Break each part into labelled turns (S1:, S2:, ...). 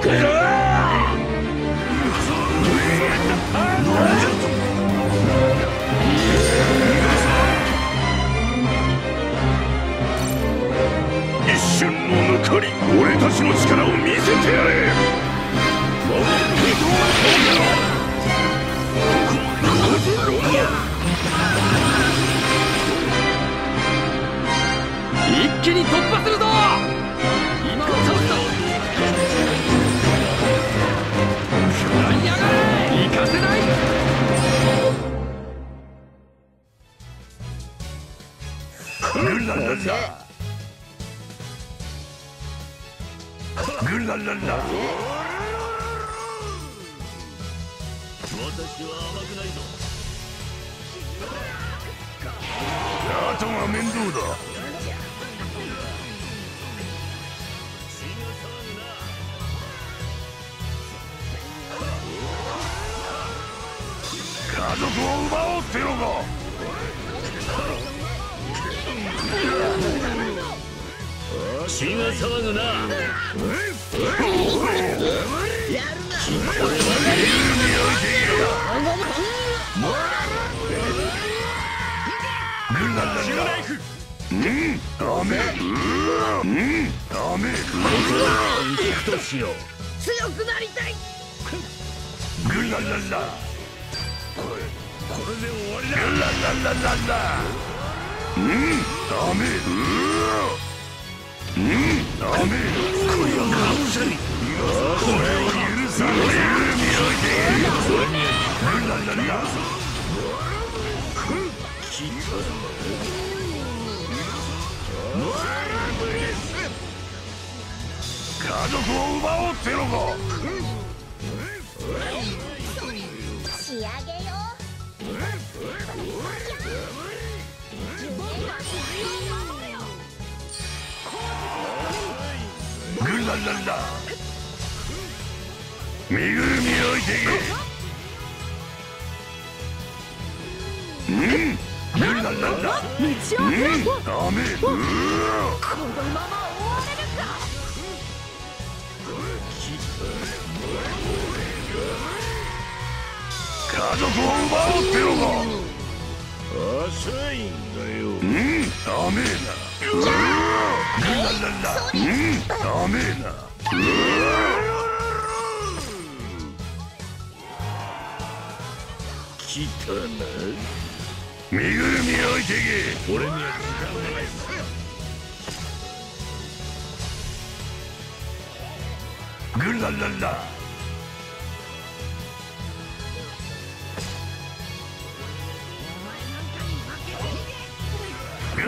S1: くぞ一瞬の残り俺たちの力を見せてやれ
S2: 一気に突破するぞ!
S1: グラララグラララ。私は甘くないぞ。あとが面倒だ。家族を奪おうってのか血が騒ぐな。うんダメうんダメ行くとしよう
S3: 強くなりたい
S1: グラララこれこれで終わりだ。グラララララ家族を奪おうってのか
S3: 仕上げよ
S1: グラララ身ぐるみ置いてけ。うん。グラララ
S3: 道を
S1: うん。ダメ。う
S3: このまま終われるか。
S1: 家族を奪おうってのか浅いんだよ。うん。ダメなグラララうんダメな来たな身ぐるみ置いてけ俺には時間がないグラララ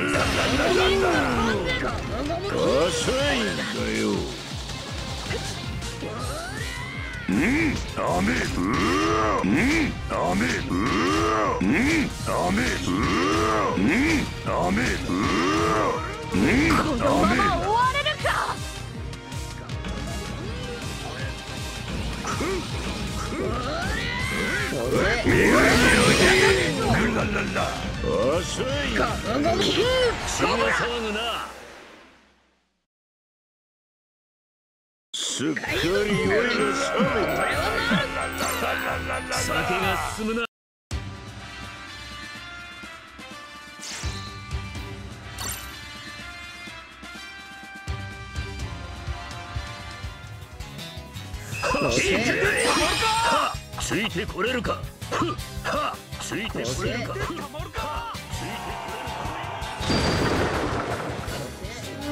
S1: グラララララ遅いん。だようん。ダメううん。ダメううん。ダメううん。ダメううん。
S3: このまま終われるか
S1: 身ぐるみ遅い。すっかり酔いの勝負酒が進むな。
S4: つい。てこれるか。ふっはついてこれるかふっ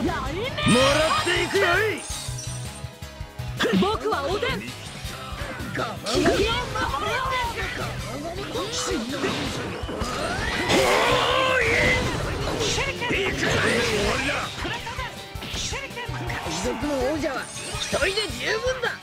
S3: やり
S4: もらっていくよい。
S3: 僕はおでん。キラキラ海賊の王者は一人で十分だ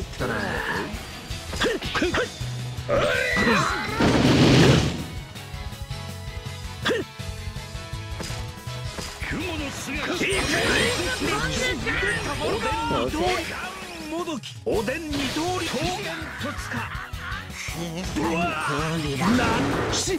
S5: 参ったな
S4: おでんに通り桃源突かうわ
S5: 氷だ
S4: なんし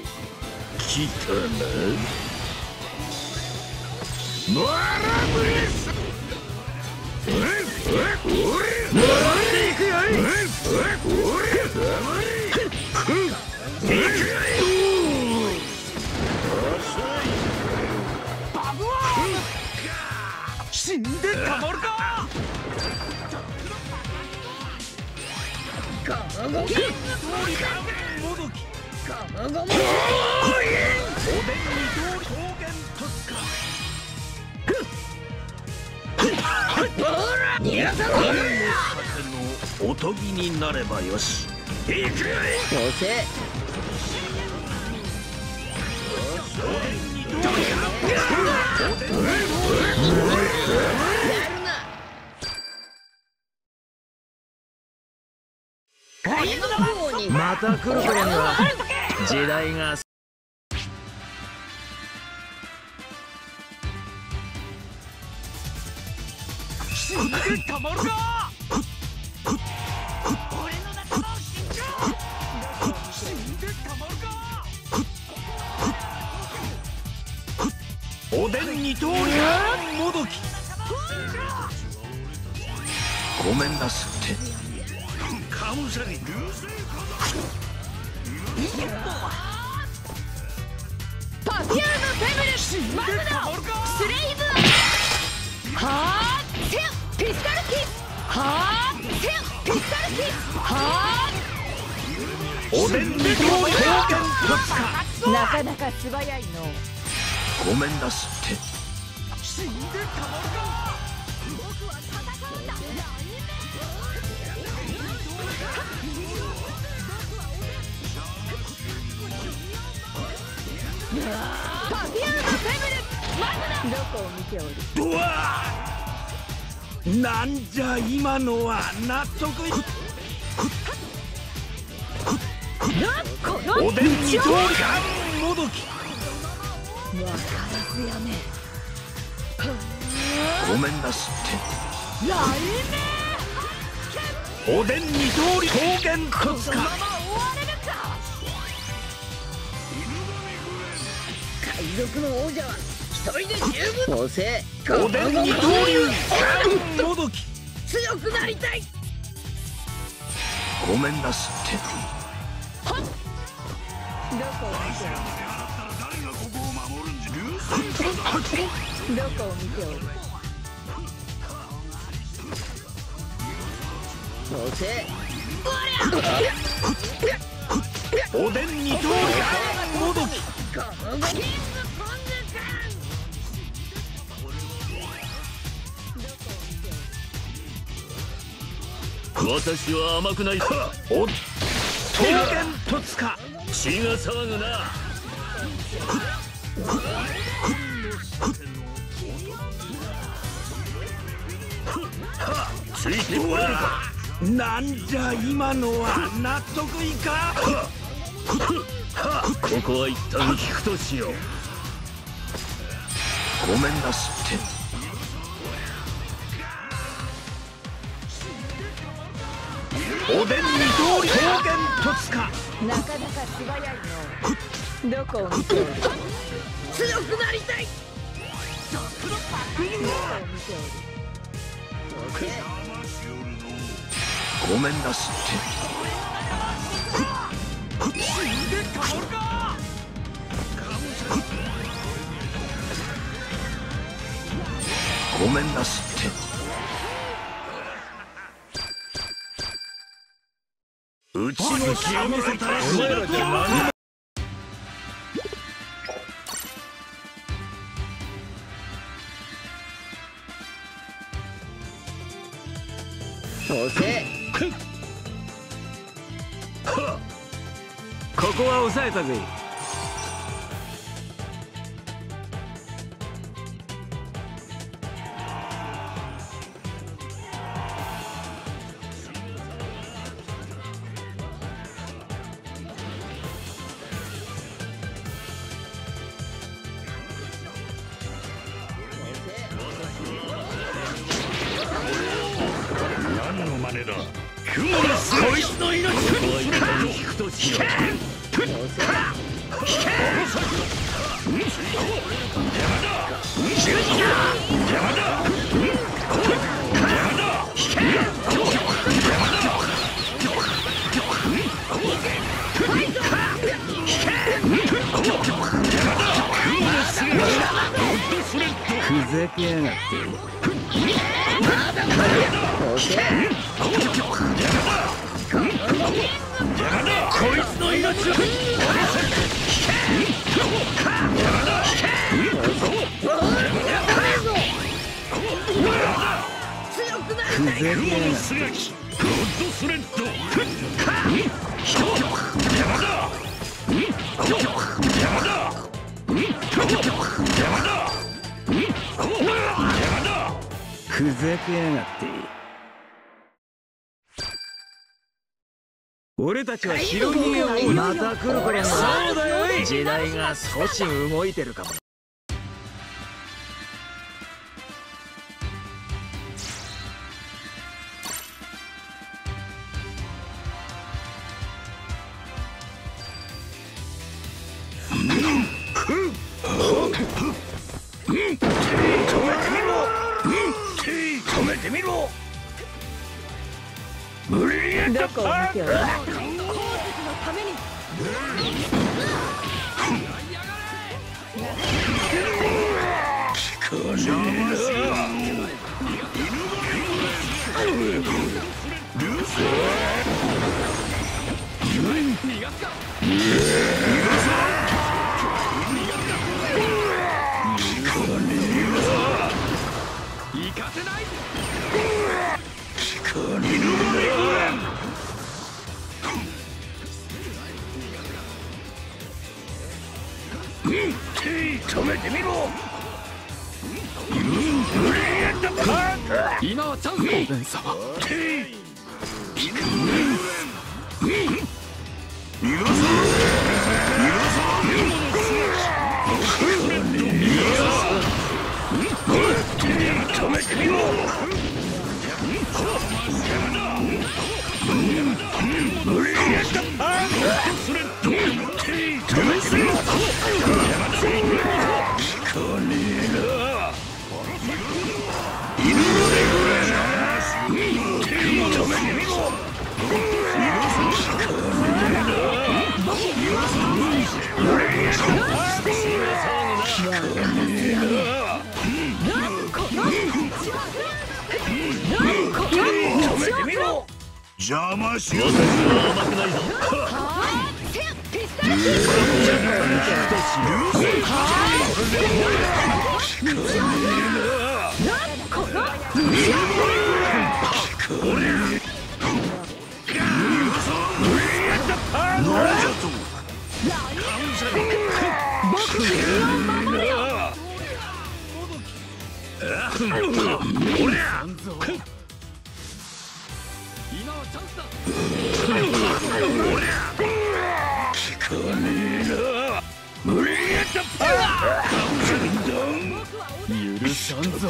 S4: 来たなマラブレス
S6: 死んでたまるか！もどきおでんに通り桃源突か
S4: のおとぎになればよし。行くよ
S5: 押せまた来る頃には時代が
S6: 死んでたまるか死んでたまるか！
S4: おでんごめんなすって。カムサに流星
S3: はーセンピスカルキスはーセンピスカルキスは
S4: おでんに通り桃源突か
S3: なかなか素早いの
S4: ごめんなすって
S6: 死んでたまるか
S3: 僕は戦うんだパフュームフェムルマグナどこを見ておる
S4: うわなんじゃ今のは納得い
S3: この
S4: おでんに通りもどき
S3: わからずやめ
S4: ごめんなすって
S3: 来
S4: ておでんに通り桃源突
S3: そのまま
S4: か
S3: の王者は一人で
S4: おでん二刀流
S3: 強くなりたい。
S4: ごめんなすって
S3: どこを見ておる。んお
S7: でん二刀流もどき
S4: 私は甘くない。
S7: お桃源突か。
S4: 血が騒ぐな。
S7: ついてこれるかなんじゃ今のは納得いか
S4: ここは一旦引くとしよう
S7: ごめんなすっておでん二刀流突か
S3: なかなか素早いの。どこを見ておる強くなりたい。どこを見ておる
S7: ごめんなすってごめんなすってうちの気を見せたら
S4: お前らじゃ何
S5: そせ。
S4: ここは抑えたぜ。
S7: 雲のこいつの命
S4: ここは一旦引くとしようふざけやがって
S7: こいつの命を
S5: ふざけやがって
S7: スラ
S4: ふざけやがって。俺たちは
S5: また来る頃に
S4: そうだよ。い
S5: 時代が少し動いてるかも
S7: 止
S3: どこを見ておる鉱石のた
S7: 止めてみろ。
S4: 今はチャンスおでん様
S7: 止めてみろ邪魔しよう。
S4: 私は甘くないぞ
S3: はあ。せよピスタルキッこの
S7: なんじゃ
S4: んぞ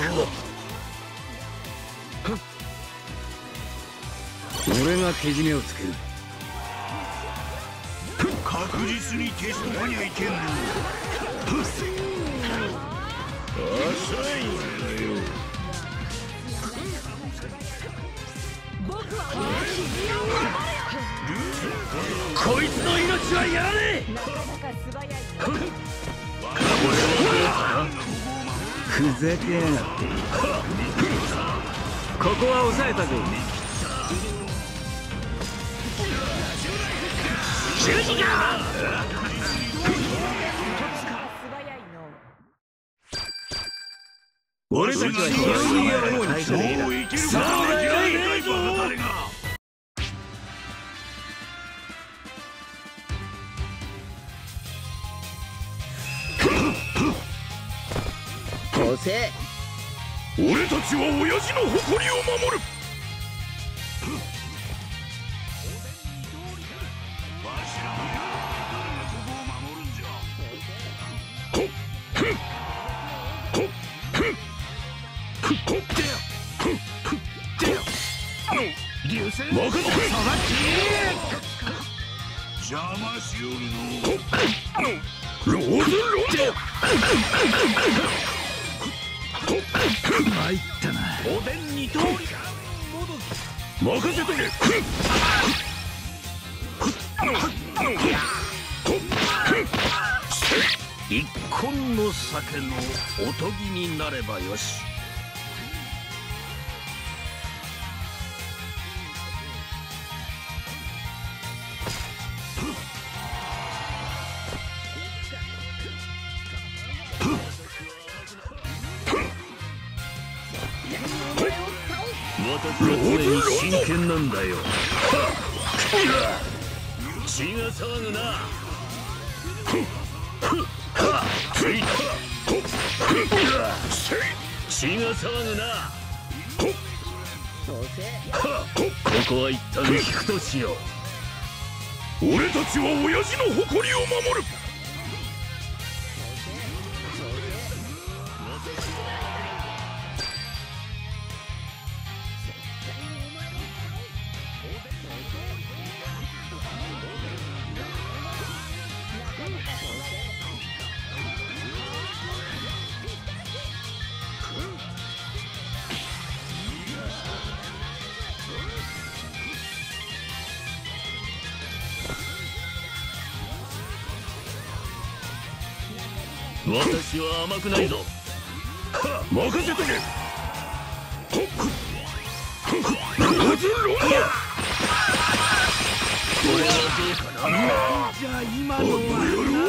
S4: 俺がけじめをつける
S7: 確実に消しとかにはいけんの浅いんだよ
S4: こいつの命はやらね
S5: ふざけやがってここは抑えたぜ
S7: 俺たちは
S5: 非常に思うに
S7: そう
S5: せ。
S7: 俺たちは親父の誇りを守る。任せて邪魔しよるのローズロン
S4: 参ったな
S7: おでん二刀流任せとけ
S4: 一本の酒のおとぎになればよし私は常に真剣なんだよ。血が騒ぐな。血が騒ぐな。ここは一旦引くとしよう。
S7: 俺たちは親父の誇りを守る。
S4: 私は甘くないぞ。
S7: 任せとけ。ローズロン
S4: これはどうかな。じゃあ今の
S7: ドあの野郎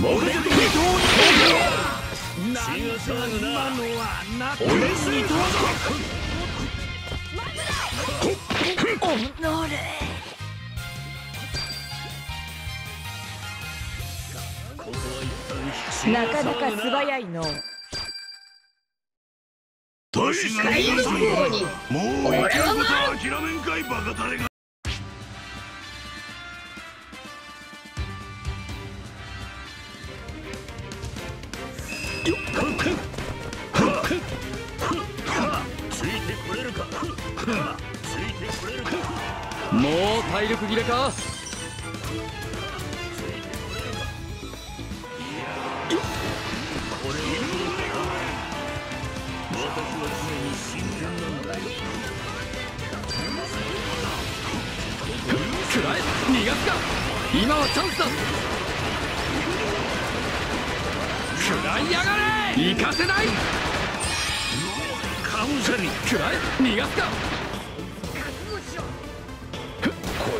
S7: 任せとけおやすみどう
S4: ここは一
S3: なかなか素早いの。
S7: 年がいいぞもう生きることは諦めんかいバカタレが。
S4: ついてくれるか？ついてくれるか？
S5: もう体力切れか？今はチャンスだ食らいやがれ行かせない
S4: カムサに
S5: くらえ逃がすか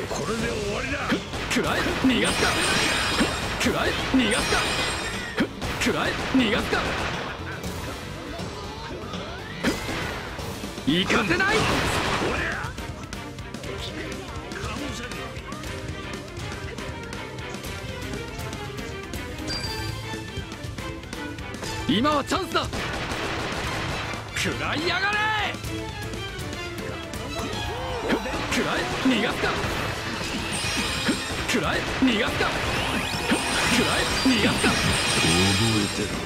S4: これで終わりだ
S2: くらえ逃がすかくらえ逃がすかくらえ逃がすか行かせない。今はチャンスだ。食らいやがれ。くらえ逃がすか。くらえ逃がすか。くらえ逃がすか。
S4: 覚えてろ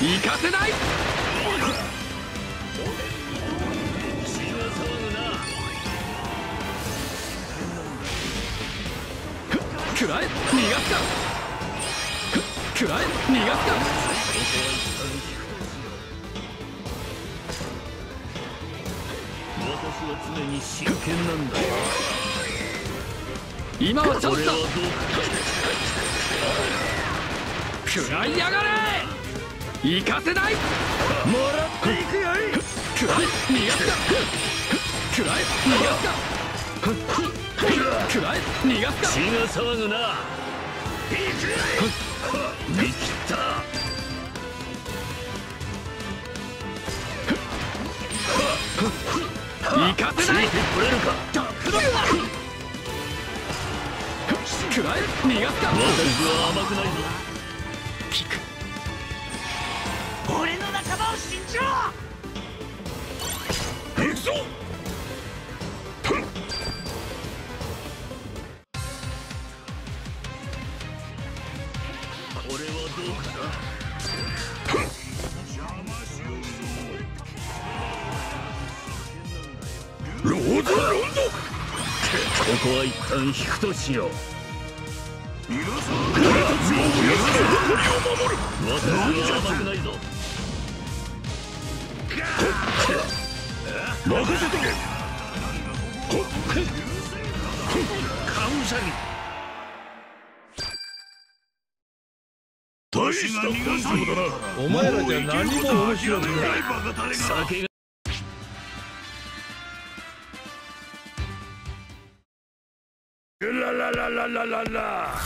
S2: 行かせないくらえ逃がすかくらえ逃がすか
S4: 私は常に真剣なんだよ
S2: 今はチャンスだ食らいやがれ行かせない
S4: もらっ。ていくよい
S2: くらえ逃がすかくらえ逃がすかくらえ逃がすか
S4: 血が騒ぐな行くい見切った
S2: 行かせない
S4: ついてくれるか
S2: くらえ逃がすか
S4: 私は甘くないぞ
S3: 俺の仲間を信じろ。
S4: 行くぞ。こは一旦引くとしよう。俺たちは親父の誇りを守る。私は甘くないぞ。任せとけ大しただな
S7: お前らじゃ何も面白くない
S4: 酒がラララ